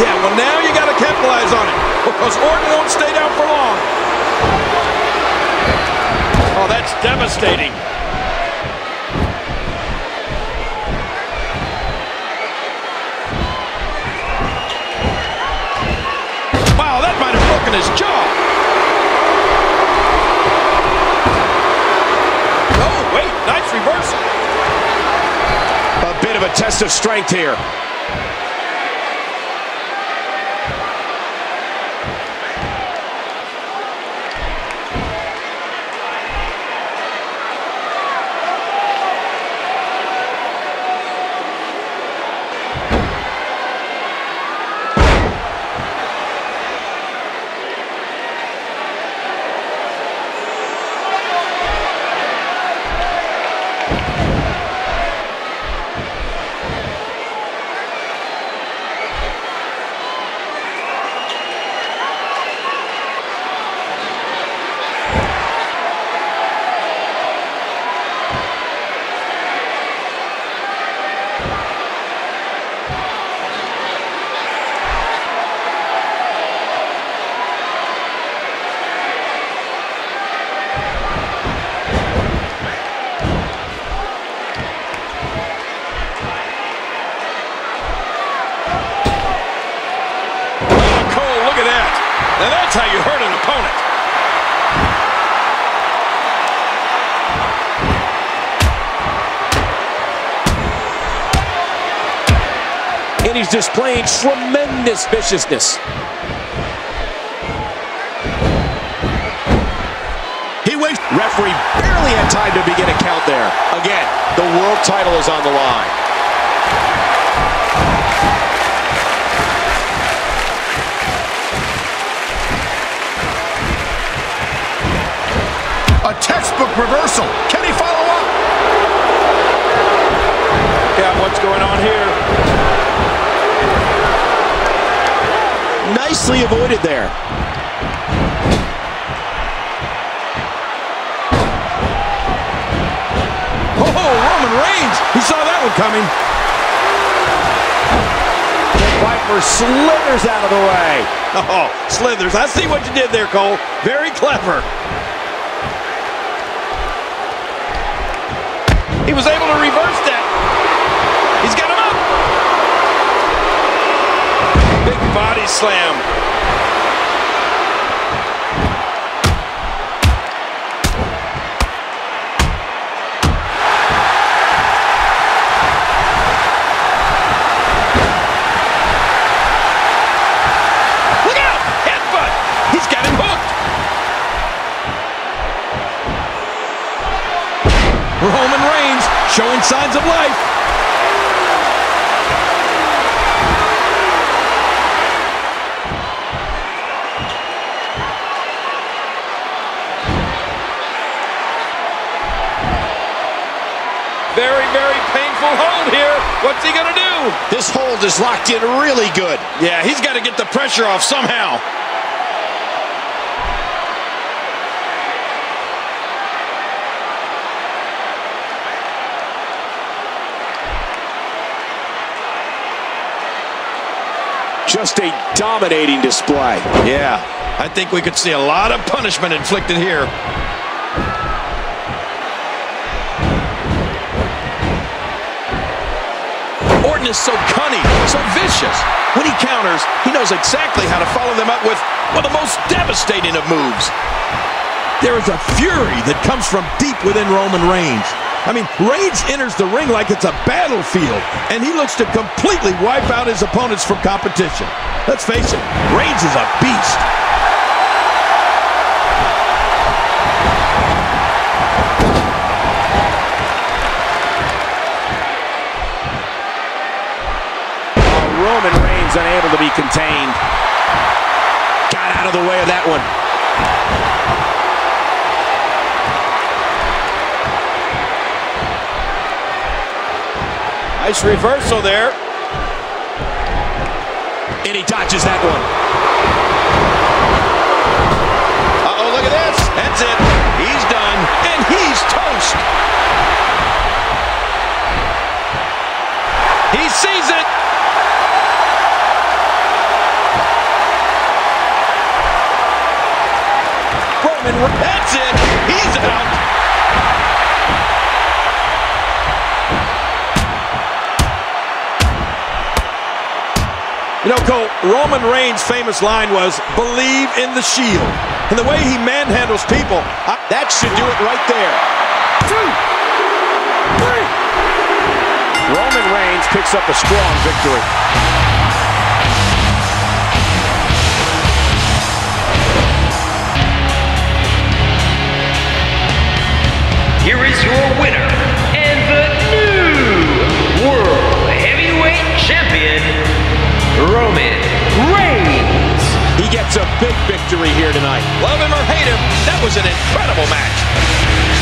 Yeah, well, now you got to capitalize on it because Orton won't stay down for long. Oh, that's devastating. Wow, that might have broken his jaw. Oh, wait, nice reversal. A bit of a test of strength here. That's how you hurt an opponent. And he's displaying tremendous viciousness. He waits. Referee barely had time to begin a count there. Again, the world title is on the line. A textbook reversal. Can he follow up? Yeah, what's going on here? Nicely avoided there. Oh, Roman Reigns. He saw that one coming. Viper slithers out of the way. Oh, Slithers. I see what you did there, Cole. Very clever. He was able to reverse that. He's got him up. Big body slam. Showing signs of life. Very, very painful hold here. What's he going to do? This hold is locked in really good. Yeah, he's got to get the pressure off somehow. Just a dominating display. Yeah, I think we could see a lot of punishment inflicted here. Orton is so cunning, so vicious. When he counters, he knows exactly how to follow them up with one of the most devastating of moves. There is a fury that comes from deep within Roman Reigns. I mean, Reigns enters the ring like it's a battlefield, and he looks to completely wipe out his opponents from competition. Let's face it, Reigns is a beast. Roman Reigns unable to be contained. Got out of the way of that one. Nice reversal there. And he dodges that one. Uh-oh, look at this. That's it. He's done, and he's toast. He sees it. Roman, that's it. You know, Cole, Roman Reigns' famous line was, believe in the shield. And the way he manhandles people, I, that should do it right there. Two, three. Roman Reigns picks up a strong victory. Roman Reigns. He gets a big victory here tonight. Love him or hate him, that was an incredible match.